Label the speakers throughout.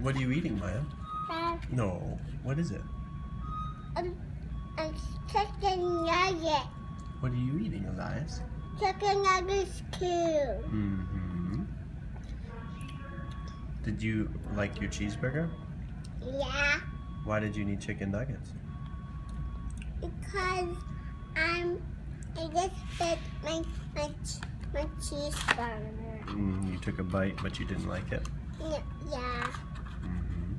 Speaker 1: What are you eating,
Speaker 2: Maia?
Speaker 1: No. What is it?
Speaker 2: um, a chicken nugget.
Speaker 1: What are you eating, Elia?
Speaker 2: Chicken nuggets too.
Speaker 1: Mm-hmm. Did you like your cheeseburger?
Speaker 2: Yeah,
Speaker 1: Why did you need chicken nuggets?
Speaker 2: because I'm. I just bit my my my cheeseburger.
Speaker 1: Mm, you took a bite, but you didn't like it.
Speaker 2: Yeah, yeah.
Speaker 1: Mm-hmm.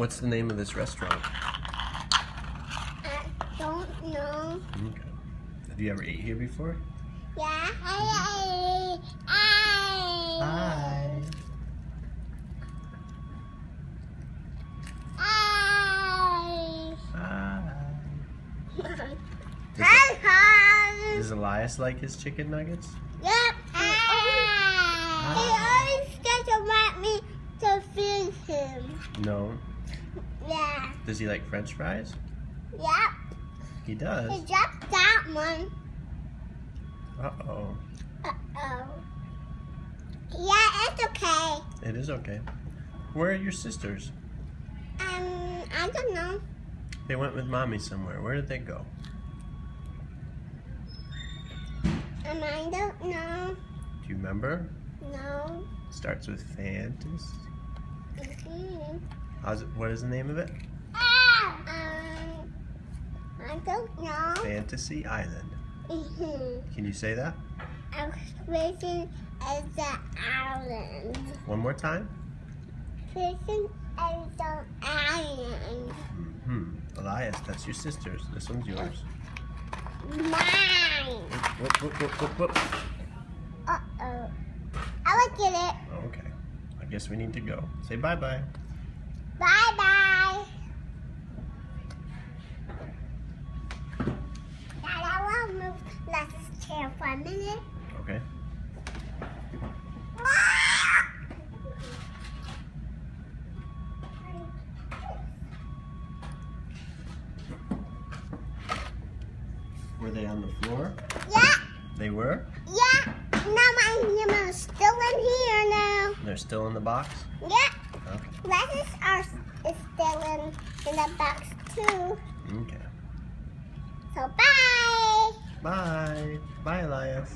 Speaker 1: What's the name of this restaurant?
Speaker 2: I don't know.
Speaker 1: Okay. Have you ever ate here before?
Speaker 2: Yeah. Hey, hey,
Speaker 1: Hi.
Speaker 2: hey.
Speaker 1: Hi. Does,
Speaker 2: Hi, hi.
Speaker 1: does Elia like his chicken nuggets?
Speaker 2: Yep. He always doesn't want me to feed him.
Speaker 1: No.
Speaker 2: Yeah.
Speaker 1: Does he like French fries?
Speaker 2: Yep.
Speaker 1: He does.
Speaker 2: He dropped that one.
Speaker 1: Uh-oh.
Speaker 2: Uh-oh. Yeah, it's okay.
Speaker 1: It is okay. Where are your sisters?
Speaker 2: Um, I don't know.
Speaker 1: They went with mommy somewhere. Where did they go?
Speaker 2: Um, I don't know.
Speaker 1: Do you remember?
Speaker 2: No.
Speaker 1: Starts with Fantas. How's it, what is the name of it?
Speaker 2: Um, I don't know.
Speaker 1: Fantasy Island.
Speaker 2: Mm-hmm.
Speaker 1: Can you say that?
Speaker 2: Fishing at the island.
Speaker 1: One more time?
Speaker 2: Fishing at the island.
Speaker 1: Hmm. Elia, that's your sister's. This one's yours.
Speaker 2: Mine.
Speaker 1: Whoop, whoop, whoop, whoop, whoop.
Speaker 2: Uh-oh. I will get it.
Speaker 1: Okay. I guess we need to go. Say. Bye-bye.
Speaker 2: Dad, I move Les's chair for a minute.
Speaker 1: Okay. Were they on the floor?
Speaker 2: Yeah,
Speaker 1: They were?
Speaker 2: yeah. Now my name is still in here now.
Speaker 1: They're still in the box?
Speaker 2: Yeah,
Speaker 1: Okay.
Speaker 2: Leslie's are is still in, in the box too.
Speaker 1: Okay.
Speaker 2: So bye.
Speaker 1: Bye. Bye, Elia.